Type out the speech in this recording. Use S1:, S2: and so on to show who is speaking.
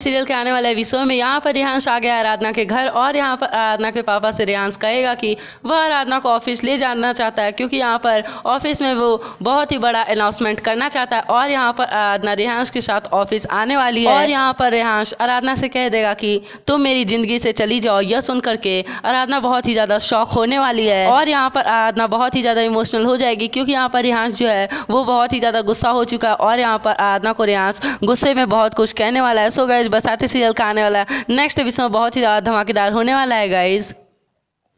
S1: Serial के आने वाले एपिसोड में यहाँ पर रियांश आ गया। आराधना के घर और यहाँ पर आराधना के पापा से रियांश कहेगा कि वह आराधना को ऑफ़िस ले जाना चाहता है क्योंकि यहाँ पर ऑफ़िस में वो बहुत ही बड़ा अनाउंसमेंट करना चाहता है और यहाँ पर आराधना रियांश के साथ ऑफ़िस आने वाली है। और यहाँ पर रियांश आराधना से कह देगा कि तुम मेरी ज़िंदगी से चली जाओ। यह सुन करके आराधना बहुत ही ज़्यादा शौक होने वाली है। और यहाँ पर आराधना बहुत ही ज़्यादा इमोशनल हो जाएगी क्योंकि यहाँ पर रियांश जो है वो बहुत ही ज़्यादा गुस्सा हो चुका है और यहाँ पर आराधना को रियांश गुस्से में बहुत कुछ कहने वाला है। सो गए बसाते सीरियल का आने वाला है। नेक्स्ट एपिसोड बहुत ही ज़्यादा धमाकेदार होने वाला है गाइज़